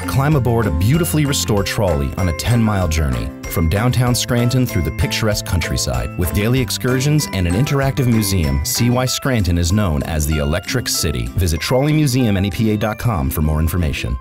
Climb aboard a beautifully restored trolley on a 10 mile journey from downtown Scranton through the picturesque countryside. With daily excursions and an interactive museum, see why Scranton is known as the Electric City. Visit trolleymuseumnepa.com for more information.